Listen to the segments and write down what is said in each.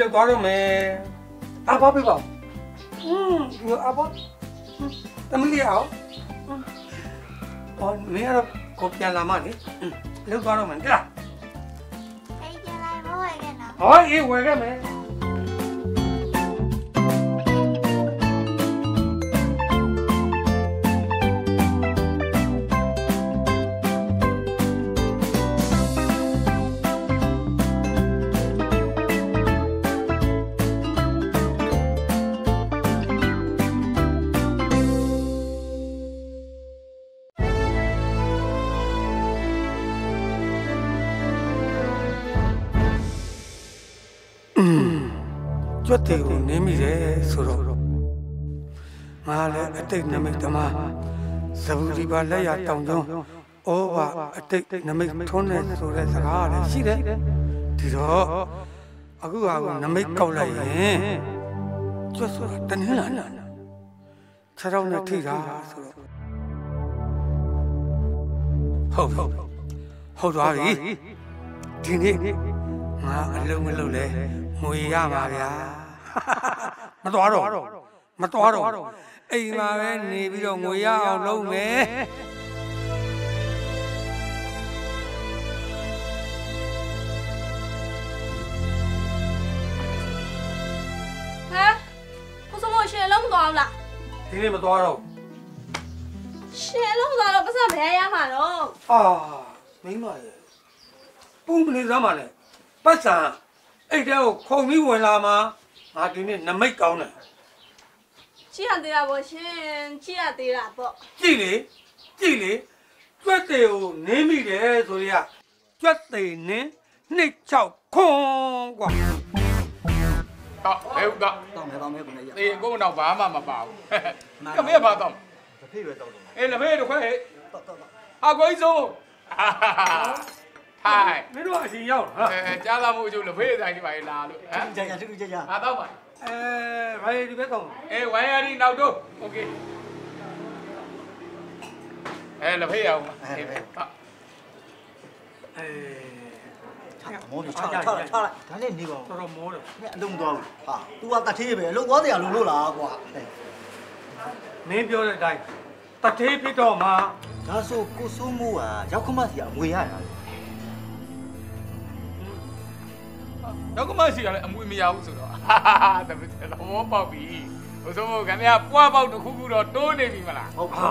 လောက်သွားတော့မယ်အဘပေးပါอืมညအဘတမလီအောင်ဟောနေရတော့ကိုပြန်လာမှလေလောက်သွားတော့မယ်ကြလားအေးကျလိုက်မဟုတ်ရဲ့နော်ဟောအေးဝယ်ခဲ့မယ် ကြွတ်တယ်ကိုနင်းမိတယ်ဆိုတော့ငါလည်းအတိတ်နမိတ်သမားဇဘူဒီပါလက်ရတောင်ကျွန်းဩဘာအတိတ်နမိတ်ထွန်းတယ်ဆိုတဲ့စကားကလည်းရှိတယ်ဒီတော့အခုဟာကိုနမိတ်ကောက်လိုက်ရင်ကျွတ်ဆိုတာတနင်္လာနေ့ခြေထောက်နဲ့ထိတာဆိုတော့ဟုတ်ဟုတ်ဟုတ်သွားပြီဒီနေ့ငါအလုံးမလုံးလဲ ငွေရပါဗျာမတော်တော့မတော်တော့အိမ်မှာပဲနေပြီးတော့ငွေရအောင်လုပ်မယ်ဟမ်ကိုစမို့ရှင်လုံးမသွားဘူးလားဒီနေ့မတော်တော့ရှင်လုံးမသွားတော့ပတ်စံဘယ်ရမှာတော့အာမိမရဲ့ပူမနေစမ်းပါနဲ့ပတ်စံ အဲ့တဲကိုခုံပြီးဝင်လာမှာငါဒီနေ့နမိတ်ကောင်းတယ် ကြည့်ရသေးတာပေါ့ရှင်ကြည့်ရသေးတာပေါ့ ကြည့်လေကြည့်လေကျွတ်တယ်ကိုနင်းမိတယ်ဆိုရကျွတ်တယ်နင်းနှစ်ချောက်ခွန်กว่า တော့ဘယ်ဟုတ်တော့ တောင်းမယ်တောင်းမယ်ကိုနေရ တေကိုယ်တော့ဘာမှမပါဘူးကမေဘာတော့ တဖေးပဲတောင်းတော့ အေးလက်ဖေးတစ်ခွဲဟဲ့ တောက်တောက်တောက် ဟာကိုကြီးစိုး Hai. Mấy đứa gì nhau? Cha ta mụ chụp là phê ra như vậy là được. Chơi chơi chưa chưa, À đâu vậy. Ê, vậy đi biết không? Ê, vậy đi đâu đâu. Ok. Ê, là phê không? Ê, phê. Ờ. Ê. mồm cho cho cho cho cho lên đi cô. Cho cho mồm. Mẹ đông đồ. À, tu ăn tạt thi về lúc đó thì à lù lù là quả. Nên biểu đây. Tạt thi biết đâu mà. Đó số cô số mu à, cháu không bao giờ nguy. ဒါဆိုကိုစိုးမိုးကရောက်ခမစီအငွေရတာတော့ကမရှိရလဲအမွေမရဘူးဆိုတော့ဟာတပည့်တော့ပေါက်ပြီဟိုဆိုမို့ခင်ဗျာပွားပေါက်တစ်ခုခုတော့တိုးနေပြီမလားဟုတ်ပါဟာ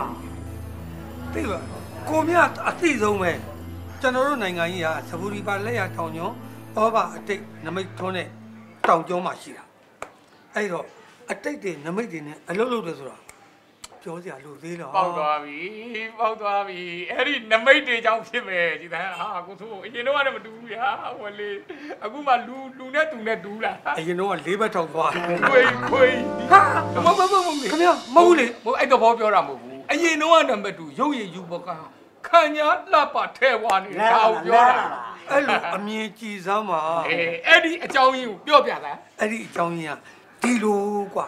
သိပါကိုမြအသိဆုံးပဲကျွန်တော်တို့နိုင်ငံကြီးဟာသဘူရီပါလက်ရတောင်ကျွန်းဩဘာအတိတ်နမိတ်ထွန်းတဲ့တောင်ကျွန်းမှာရှိတာအဲ့တော့အတိတ်တွေနမိတ်တွေနဲ့အလုပ်လုပ်တယ်ဆိုတာ ပြောစရာလိုသေးတော့ ပေါက်သွားပြီပေါက်သွားပြီအဲ့ဒီနမိတ်တွေကြောင့်ဖြစ်မယ်ဒီတိုင်းဟာကိုဆိုအရင်တော့လည်းမတူဘူးဗျာဟိုလေအခုမှလူလူနဲ့တူနဲ့တူလာ အရင်တော့ကလေးဘက်ထောက်သွားတယ် ခွေခွေ ဟာ မမမမ ခင်ဗျာမဟုတ်ဘူးလေ မဟုတ်အဲ့တော့ဘောပြောတာမဟုတ်ဘူးအရင်တော့ကနံပါတ်2ရုပ်ရည်ယူပကခံညာလှပထဲဝါနေတာကိုပြောတာ အဲ့လိုအမြင်ကြည်စမ်းပါ အေးအဲ့ဒီအကြောင်းရင်းကိုပြောပြတာ အဲ့ဒီအကြောင်းရင်းကဒီလိုกว่า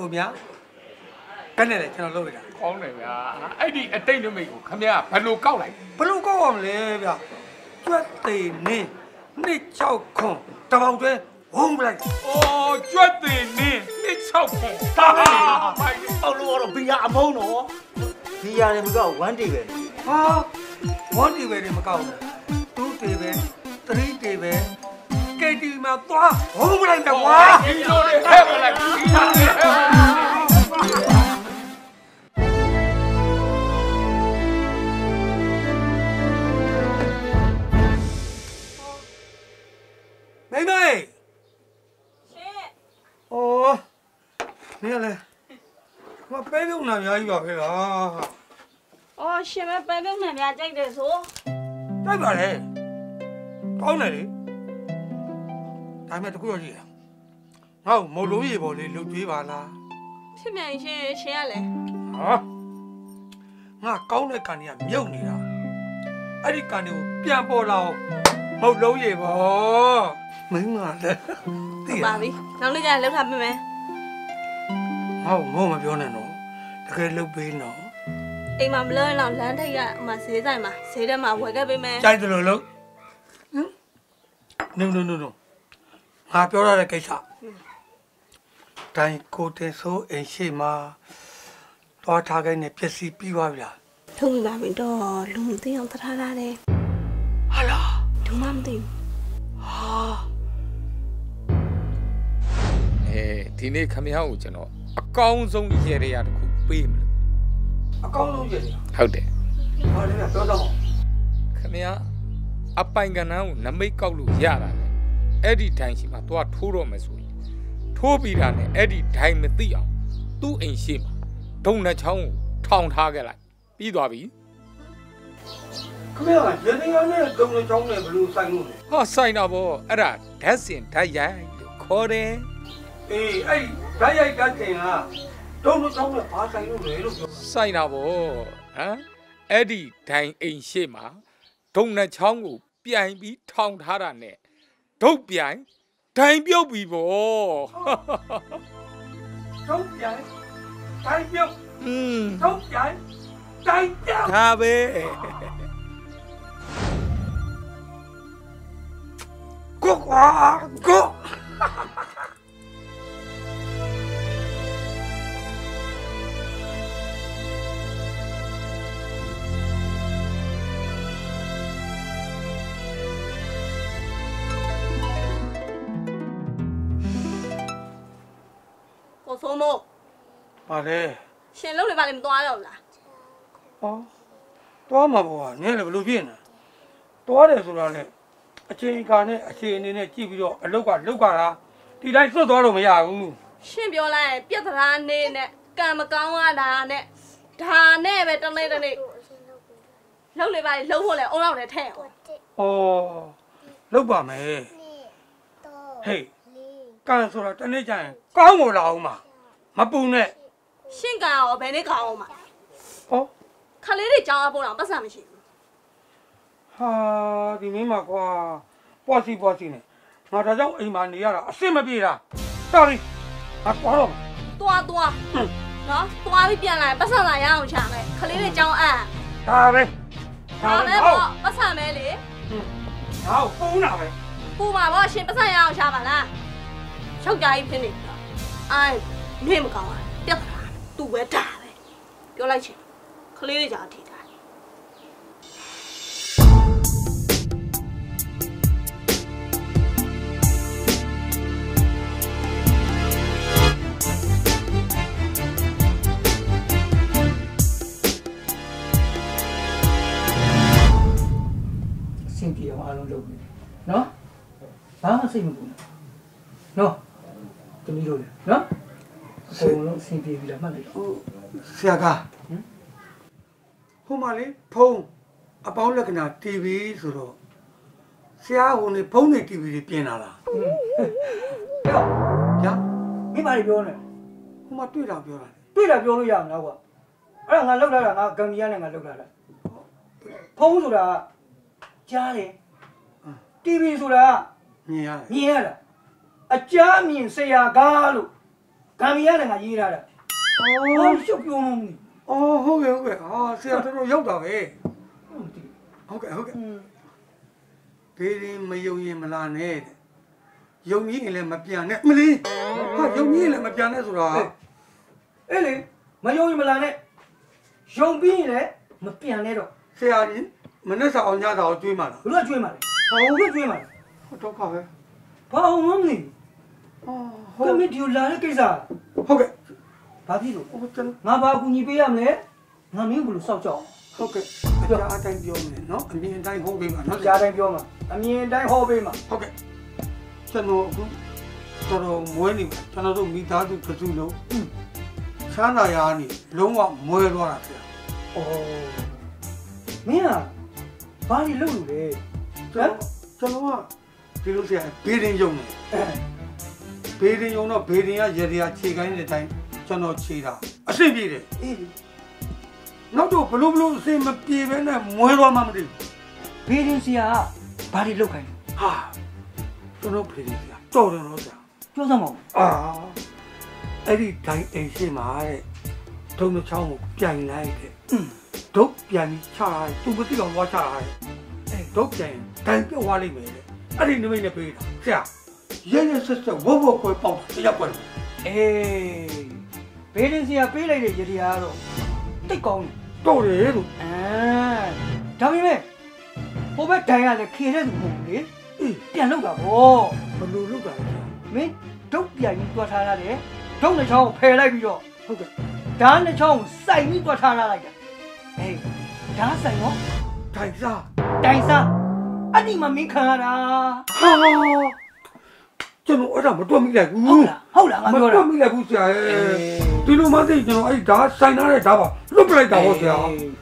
ကြီးကိုမြဘယ်နဲ့လဲကျွန်တော်လုပ်ရတာကောင်းတယ်ဗျာအဲ့ဒီအတိတ်နမိတ်ကိုခမရဘယ်လိုကောက်လိုက်ဘလို့ကောက်အောင်လဲဗျကျွတ်သိနေနှစ်6ခွန်တပေါင်ကျွဲဝုန်းပလိုက်အော်ကျွတ်တင်နေနှစ်6ပုံဟာမိုက်အောက်လို့တော့ဘီယာအမုန်းတော့ဘီယာလည်းမကောက်1 day ပဲဟာ1တီပဲနေမကောက်ဘူး2တီပဲ3တီပဲ KT မှာသွားဝုန်းပလိုက်တယ်ကွာဒီလိုတွေဟဲ့မလိုက်ဒီလိုတွေဟဲ့မလိုက်မိမ့်မိတ်ရှင်ဩနေရလေမပဲပြုံးလာများကြီးပါခေလားအော်ရှင်မပဲပြုံးနေများကြိုက်တယ်ဆိုတိုက်ပါလေကောင်းတယ်လေ ဒါပေမဲ့တခုတော့ကြည့်ရငါ့ကိုမလို့ရေပေါ်လေးလှုပ်ကြွေးပါလားဖြစ်မြန်ရှင်ရှင်ရလဲဟာငါကောင်းတဲ့ကန်ကြီးကမြုပ်နေတာအဲ့ဒီကန်တွေကိုပြန်ပေါ်လာအောင်မဟုတ်လုံးရေပေါ့မင်းကလည်းသိဟုတ်ရပါပြီနောက်နေ့ကျရင်လောက်ထားပြင်မယ်ဟောငို့မပြောနဲ့တော့တကယ်လုပ်ပေးနော်အိမ်မှာမလွယ်တော့လမ်းထိပ်ကအမဈေးဆိုင်မှာဈေးထဲမှာဝယ်ခဲ့ပေးမယ်ကြိုက်တယ်လို့လို့ဟမ်နုံနုံနုံနုံ ငါပြောရတဲ့ကိစ္စတိုင်းကိုတင်ဆိုးအိမ်ရှိမှာသွားထားခိုင်းနေပစ္စည်းပြီးသွားပြီလားထုတ်ပြီပါပြီတော့လူမသိအောင်တထားထားတယ်ဟာလားလူမမသိဘူးဟာအဲဒီနေ့ခမရကိုကျွန်တော်အကောင်းဆုံးရေရရတစ်ခုပေးမလို့အကောင်းဆုံးရည်ဟုတ်တယ်ဟာလည်းပြောတော့ခမရအပိုင်ကနန်းကိုနမိတ်ကောက်လို့ရတာလေ အဲ့ဒီတိုင်းရှိမှာသွားထိုးတော့မယ်ဆိုရင်ထိုးပြီးတာနဲ့အဲ့ဒီတိုင်းမသိအောင်သူ့အိမ်ရှိမှာဒုံနှချောင်းကိုထောင်ထားခဲ့လိုက်ပြီးသွားပြီခမေကရင်းရောနဲ့တုံးချောင်းနဲ့ဘလူးဆိုင်လို့လေဟောဆိုင်တော့ဗောအဲ့ဒါဓာတ်စင်ဓာတ်ရိုက်လို့ခေါ်တယ်အေးအဲ့ဓာတ်ရိုက်ဓာတ်တင်ကတုံးချောင်းနဲ့ဘာဆိုင်လို့လဲလို့ပြောဆိုင်တာဗောဟမ်အဲ့ဒီဒိုင်အိမ်ရှိမှာဒုံနှချောင်းကို ပြိုင်ပြီးထောင်ထားတာနဲ့ ဒုတ်ပြိုင်ဒိုင်ပြုတ်ပြီဗောတုံးပြိုင်တိုင်းပြုတ်อืมတုံးပြိုင်တိုင်းပြောက်ဒါပဲကိုကွာကိုကို ပါလေရှင်လုံးလေပါလေမသွားတော့ဘူးလားဟောတွားမှာပေါ့နင်းလည်းဘလူးပြင်းနေတွားတယ်ဆိုတာလေအချိန်ကာနဲ့အချိန်အနေနဲ့ကြည့်ပြီးတော့အလုတ်ကလုတ်ကတာဒီတိုင်းစွတ်သွားလို့မရဘူးရှင်ပြောလိုက်ရင်ပြက်သလားနေနဲ့ကံမကောင်းရတာနဲ့ဒါနဲ့ပဲတနေ့တနေ့လုံးလေပါလေလုံးဖို့လဲအုံလောက်နဲ့ထဲ့အောင်ဩလုတ်ပါမယ်ဟေးကန်ဆိုတာတနေ့ကျရင်ကောင်းမလာအောင်မှာမပူနဲ့ ရှင့်ကံရောဘယ်နေ့ကောင်းအောင်မှာဟောခလေးတွေကြောင်းအဖို့တော့ပတ်စံမရှိဘူးဟာဒီမင်းမကွာပွားစီပွားစီနဲ့ငါဒါကြောင့်အိမ်မှာနေရတာအစ်စ်မပြေတာတော်ပြီငါသွားတော့မယ်သွားသွားဟွန်းနော်သွားပြီးပြန်လာရင်ပတ်စံလာရအောင်ချမယ်ခလေးတွေကြောင်းအပ်ဒါပဲဒါပဲဟုတ်ပေါ့ပတ်စံမဲလေဟောပုံးတာပဲပူမှာပေါ့ရှင်ပတ်စံရအောင်ချပါလားချုပ်ကြကြီးဖြစ်နေပြီတော့အိုင်းနေမကောင်းဘူးပြက် သလားသူ့ပဲဒါပဲပြောလိုက်ချင်ခလေးတွေကြောင်းထိတာအဆင်ပြေအောင်အားလုံးလုပ်ပြီနော်ဘာမှစိတ်မပူနဲ့နော်တမီးတို့လေနော် အကုန်လုံးအဆင်ပြေပြီလားမှတ်လိုက်တော့ဟိုဆရာကဟမ်ဟိုမှာလေဖုံးအပေါင်းလက္ခဏာ TV ဆိုတော့ဆရာဟိုနေဖုံးနေ TV တွေပြင်လာလားဟင်းဟဲ့ညာမင်းဘာတွေပြောနေဟိုမှာတွေ့တာပြောတာလေတွေ့တာပြောလို့ရမလားကွာအဲ့ဒါငါလောက်လာတာငါဂမ်ဘီယာနဲ့ငါလောက်လာတာဖုန်းဆိုတာကြားတယ် TV ဆိုတာမြင်ရတယ်မြင်ရတာအကြမ်းမြင်ဆရာကားလို့ ဂမ်ဘီယာနဲ့ငါရေးထားတာအော်ရှုပ်ပြောမှမသိအော်ဟုတ်ကဲ့ဟုတ်ကဲ့ဟာဆရာတော်တော်ရောက်တာပဲဘူးမသိဟုတ်ကဲ့ဟုတ်ကဲ့ဘူးဘေးရင်မယုံရင်မလာနဲ့တဲ့ယုံကြီးရင်လည်းမပြန်နဲ့မလီဟာယုံကြီးရင်လည်းမပြန်နဲ့ဆိုတာအဲ့လေမယုံရင်မလာနဲ့ယုံပြီးရင်လည်းမပြန်နဲ့တော့ဆရာကြီးမနေ့စာအောင်ညစာကိုတွေးမှလားဘလို့ကျွေးမှာလဲဟောဘလို့ကျွေးမှာလဲဟုတ်တော့ပါပဲဘာအောင်မမ သိအော်ဘူးကမဒီလာတဲ့ကိစ္စဟုတ်ကဲ့ဘာဖြစ်လို့ဟိုကျွန်ငါဘာအကူညီပေးရမလဲငါမင်းဘလို့စောက်ကြောက်ဟုတ်ကဲ့အကြအတိုင်းပြောမယ်နော်အမြင်အတိုင်းဟုတ်ပြီပါနော်ကြားတိုင်းပြောမှာအမြင်တိုင်းဟောပေးမှာဟုတ်ကဲ့ကျွန်တော်အခုတော်တော်မွေးနေပြီကျွန်တော်တို့မိသားစုတစ်စုလုံးချမ်းသာရာကနေလုံးဝမွဲသွားတာဆရာဩမင်းကဘာလို့လုပ်လို့လဲကျွန်တော်ကျွန်တော်ကဒီလိုဆရာဘေးရင်ယုံနေအဲ ဘေးရင်ယုံတော့ဘေးရင်ကရေရာခြေကိုင်းတဲ့အတိုင်းကျွန်တော်ခြေတာအဆင်ပြေတယ်အေးနောက်တော့ဘလို့ဘလို့အဆင်မပြေဘဲနဲ့မွဲသွားမှမသိဘူးဘေးရင်စီယာကဘာလို့လုပ်ခိုင်းလဲဟာကျွန်တော်ဖေးဆရာတော်တယ်နော်ဆရာပြောစမ်းပါဦးအာအဲ့ဒီဒိုင်အိမ်ရှိမှာတဲ့ဒုံတစ်ချောင်းကိုပြန်လိုက်တဲ့อืมဒုတ်ပြန်ပြီးချတာသူမသိအောင်သွားချတာတဲ့အဲဒုတ်ပြန်ဒိုင်ပြောက်သွားလိမ့်မယ်တဲ့အဲ့ဒီနမိတ်နဲ့ပေးတာဆရာ ရဲရဲဆက်ဆက်ဝုတ်ဝုတ်ကိုပေါက်တရက်ပွက်အေးဘေးရင်စီကပေးလိုက်တဲ့ရတရားကတော့တိတ်ကောင်းတယ်တော်တယ်လို့အာဒါပေမဲ့ဟိုဘက်တိုင်ကလည်းခေတဲ့သူမဟုတ်ဘူးလေအေးပြန်လောက်တာဗောဘယ်လိုလုပ်တာလဲဆရာမင်းဒုတ်ပြန်ပြီးတွားထားရတယ်ဒုတ်နှစ်ချောင်းကိုဖယ်လိုက်ပြီးတော့ဟုတ်ကဲ့ဓာတ်နှစ်ချောင်းကိုစိုက်ပြီးတွားထားလိုက်တာအေးဓာတ်စိုက်ရောဒိုင်စားတိုင်စားအဲ့ဒီမှာမင်းခံရတာဟာ ကျွန်တော်အဲ့ဒါမတွက်မိလိုက်ဘူးဟုတ်လားဟုတ်လားငါမပြောတွတာက်မိလိုက်ဘူးဆရာရဲ့ဒီလိုမှသိကျွန်တော်အဲ့ဒါဆိုင်ထားတဲ့ဓာတ်ပါလွတ်ပလိုက်တာဟုတ်ဆရာ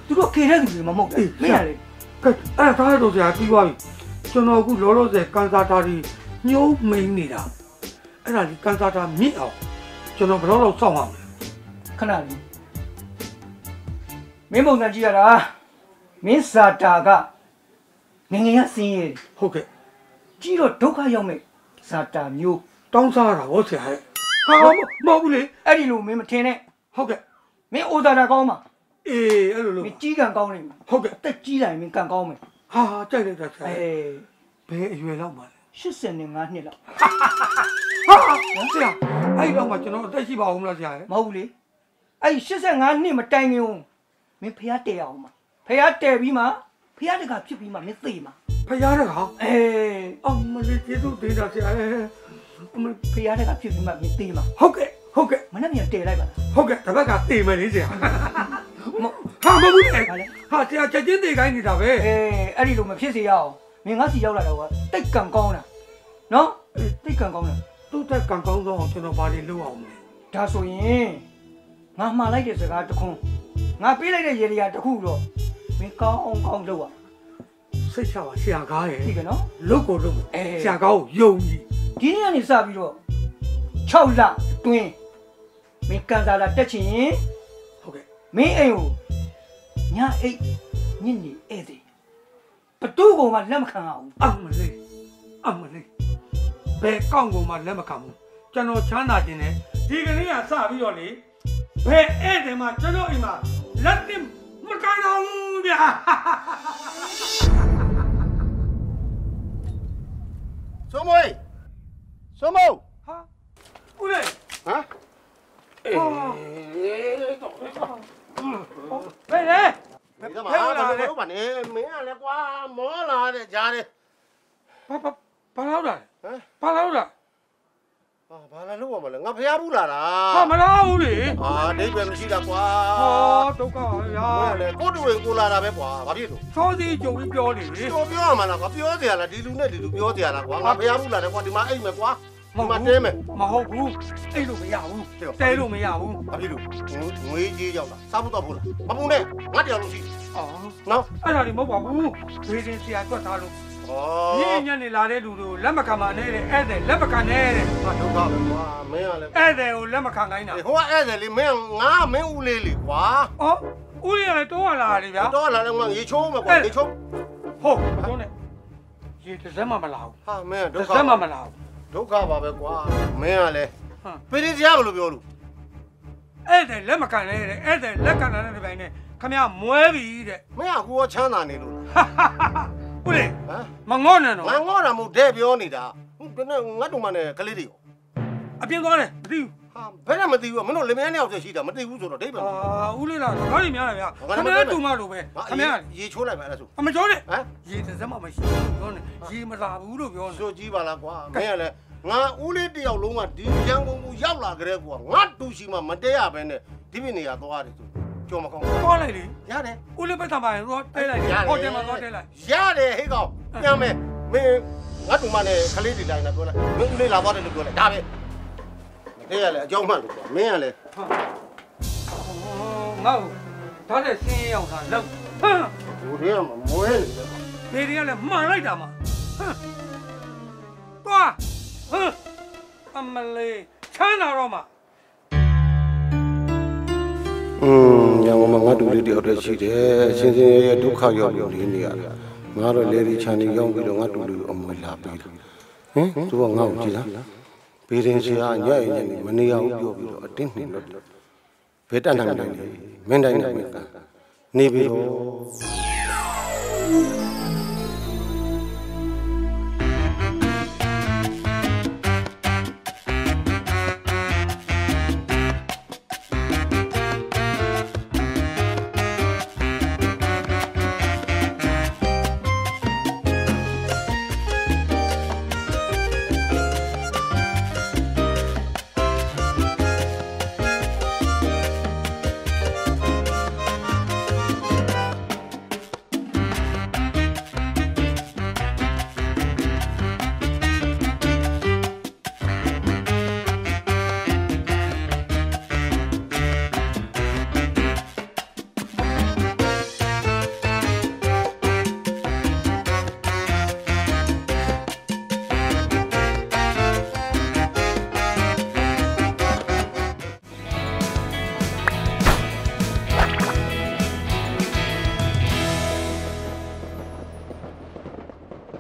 သူတို့ခေတဲ့သူတွေမမဟုတ်အေးဘူးမင်းရလေကဲအဲ့ဒါသားရတော့ဆရာပြီးသွားပြီကျွန်တော်အခုလောလောဆယ်ကန်ဆာတာကြီးညှိုးမိန်နေတာအဲ့ဒါကြီးကန်ဆာတာမြင့်အောင်ကျွန်တော်ဘယ်တော့လောက်စောင့်အောင်လဲခဏလေးမင်းပုံစံကြည့်ရတာမင်းစာတာကငယ်ငယ်ကစင်းရဲဟုတ်ကဲ့ကြီးတော့ဒုက္ခရောက်မဲ့ စာတာမျိုးတောင်းစားတာဟောဆရာရဲ့ဟာမမဟုတ်ဘူးလေအဲ့ဒီလိုမင်းမထင်နဲ့ဟုတ်ကဲ့မင်းအိုသာတာကောင်းမှာအေးအဲ့လိုလိုမင်းကြီးကံကောင်းနေမှာဟုတ်ကဲ့အသက်ကြီးလာရင်မင်းကံကောင်းမယ်ဟာကြိုက်လိုက်တာဆရာအေရဲ့းဘယ်အရွယ်လောက်ပါလဲ85နှစ်လောက်ဟာဆရာအဲ့တော့မှကျွန်တော်အသက်ရှိပါဦးမလားဆရာရဲ့မဟုတ်ဘူးလေအဲ့ဒီ85နှစ်မတိုင်ခင်ဦးမင်းဖះတဲအောင်မှာဖះတဲပြီးမှဖះတကဖြစ်ပြီးမှမင်းသိမှာ ဖရားတကားအေးအမလေးကျေးဇူးတင်တာဆရာရဲ့အမလေးဖះတကဖြစ်ပြီးမှမင်းသိမှာဟုတ်ကဲ့ဟုတ်ကဲ့မနေ့ပြန်တဲလိုက်ပါလားဟုတ်ကဲ့တပတ်ကတေမယ်လေဆရာမဟာမဟုတ်ဘူးလေဟာလေဟာဆရာချက်ချင်းတေခိုင်းနေတာပဲအေးအဲ့ဒီလိုမဖြစ်စေရအောင်မင်းငါစီရောက်လာတော့ကတိတ်ကံကောင်းတာနော်တိတ်ကံကောင်းတာသူ့တက်ကံကောင်းဆုံးအောင်ကျွန်တော်ဘာတွေလုပ်အောင်လဲဒါဆိုရင်ငါမှားလိုက်တဲ့စကားတစ်ခုငါပေးလိုက်တဲ့ရေရီယာတစ်ခုတော့မင်းကောင်းအောင်ကောင်းလုပ်อ่ะစိတ်ချပါဆရာကားရဲ့ဒီကနော်လုတ်ကိုလုတ်မယ်အေးဆရာကားကိုယုံကြည်ဒီနေ့ကနေစပြီးတော့6လအတွင်းမင်းကန်စားလာတက်ချင်ရင်ဟုတ်ကဲ့မင်းအိမ်ကိုညအိတ်ညစ်နေဧည့်သည်ဘသူ့ကောင်မှလက်မခံအောင်အမလေးအမလေးဘယ်ကောင်းကိုမှလက်မခံဘူးကျွန်တော်ချမ်းသာခြင်းနဲ့ဒီကနေ့ကစပြီးတော့လေဘယ်ဧည့်သည်မှကျွန်တော်အိမ်မှာလက်တင်မကန်တော့ဘူးဗျာ စိုးမွေးစိုးမိုးဟာဦးလေးဟမ်ဘယ်လဲဒီကမှာဘာလို့ဘာနေမင်းကလည်းကွာမောလာတဲ့ကြားတယ်ဘာဘာဘာလောက်တာ ဟမ်ဘာလောက်တာဟာဘာလာလို့မလဲငါဖျားဘူးလာတာဟာမလောက်ဘူးလေဟာဒိဗယ်မရှိတာကွာဟောဒုက္ခပါဗျာဟောလေကိုတူဝင်ကိုလာတာပဲကွာဘာဖြစ်လို့စောစီကြုံပြီးပြောနေလေပြောပြောရမှာလားကွာပြောစရာလားဒီလူနဲ့ဒီလူပြောစရာလားကွာငါဖျားဘူးလာတယ်ကွာဒီမှာအိတ်မယ်ကွာဒီမှာတဲမယ်မဟုတ်ဘူးအဲ့လိုမရဘူးတဲလို့မရဘူးဘာဖြစ်လို့ငွေကြီးရောက်လာစားဖို့တော့ဘူးလားမပူနဲ့ငါတရားလို့ရှိအော်နော်အဲ့ဒါတွေမဟုတ်ပါဘူးဝေဒင်ဆရာကြွက်သားလို့ ဩညင်ညနေလာတဲ့လူတို့လက်မခံပါနဲ့တဲ့ဧည့်သည်လက်မခံနဲ့တဲ့ဟာဒုက္ခပဲကွာမင်းကလည်းဧည့်သည်ကိုလက်မခံခိုင်းတာဟိုကဧည့်သည်လေးမင်းငါမင်းဦးလေးလေကွာအော်ဦးရလည်းတော့လာတယ်ဗျာတော့လာလည်းငါရေချိုးမယ်ကွာရေချိုးဟုတ်တော့နဲ့ရေတစ်စက်မှမလာဘူးဟာမင်းဒုတစ်က္ခစက်မှမလာဘူးဒုက္ခပါပဲကွာမင်းကလည်းဟမ်ပြည်ရင်တရားမလို့ပြောလို့ဧည့်သည်လက်မခံနဲ့တဲ့ဧည့်သည်လက်ခံတဲ့တဲ့ပိုင်းနဲ့ခမရမွဲပြီတဲ့မင်းကကိုယ်ချမ်းသာနေလို့ ဦးလေဟမ်မငေါ့နဲ့တော့ငါငေါ့တာမဟုတ်တဲ့ပြောနေတာဟုတ်တယ်ငါတို့မနဲ့ကလေးတွေရောအပြင်းသွားတယ်မသိဘူးဟာဘယ်နဲ့မသိဘူးမင်းတို့လင်မယားနှစ်ယောက်တည်းရှိတာမသိဘူးဆိုတော့ဒိဗယ်အာဦးလေးလားငါ့ကြီးများတယ်ဗျာခမရတူမလို့ပဲခမရရေချိုးလိုက်ပါအဲ့ဒါဆိုအမကျော်နဲ့ဟမ်ရေတစ်စက်မှမရှိဘူးပြောနေရေမလာဘူးလို့ပြောနေဆိုကြီးပါလားကွာမင်းကလည်းငါဦးလေးတယောက်လုံးကဒီရန်ကုန်ကိုရောက်လာကြတဲ့ကွာငါတူရှိမှမတဲရဘဲနဲ့ဒီပြနေရသွားတယ်ဆို ကြော်မကောင်းဘူးသွားလိုက်လေရတယ်ဦးလေးပတ်တာပါရင်တော့တဲလိုက်လေဟိုတယ်မှာသွားတဲလိုက်ရတယ်ဟေးကောင်ပြန်မယ်မင်းငါတူမနဲ့ကလေးတွေတိုင်းလာပြောလိုက်မင်းဦးလေးလာသွားတယ်လို့ပြောလိုက်ဒါပဲမတဲရလေအကြောင်းမှန်လို့ကွာမင်းကလည်းငါ့ကိုဒါနဲ့ဆင်းရဲအောင်သာလောက်ဟမ်ဘူတွေကမမွဲနေတယ်ဘေးတွေကလည်းမှန်လိုက်တာမှာဟမ်သွားဟမ်အမလေးချမ်းသာတော့မှာอืม မြန်ဝမှာငါတူလေးတယောက်တည်းရှိတယ်ဆင်းဆင်းရဲရဲဒုက္ခရောက်လို့နေနေရတယ်ငါတော့လေဒီချန်နေရောက်ပြီးတော့ငါတူလေးကိုအမွေလာပေးတယ်ဟင်သူကငါ့ကိုကြည့်လားဘေးရင်ဆရာညရဲ့ညနေမနေအောင်ပြောပြီးတော့အတင်းနှင်လို့ဘယ်တတ်နိုင်လဲမင်းတိုင်းနဲ့မင်းကနေပြီးတော့